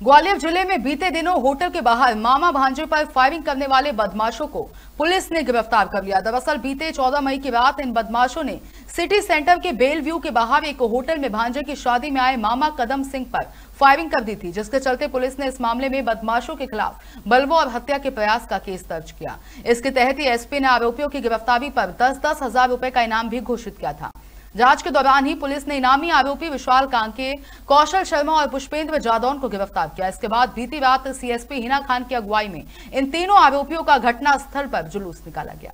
ग्वालियर ज़िले में बीते दिनों होटल के बाहर मामा भांजे पर फायरिंग करने वाले बदमाशों को पुलिस ने गिरफ़्तार कर लिया। दरअसल बीते 14 मई की रात इन बदमाशों ने सिटी सेंटर के बेल व्यू के बाहर एक होटल में भांजे की शादी में आए मामा कदम सिंह पर फायरिंग कर दी थी, जिसके चलते पुलिस ने इस मामले में बदमाशों के खिलाफ बलवो और हत्या के प्रयास का केस दर्ज किया। इसके तहत ही एसपी ने आरोपियों की गिरफ्तारी पर दस दस हज़ार रुपए का इनाम भी घोषित किया था। जाँच के दौरान ही पुलिस ने इनामी आरोपी विशाल कांके, कौशल शर्मा और पुष्पेंद्र जादौन को गिरफ़्तार किया। इसके बाद बीती रात सीएसपी हिना खान की अगुवाई में इन तीनों आरोपियों का घटनास्थल पर जुलूस निकाला गया।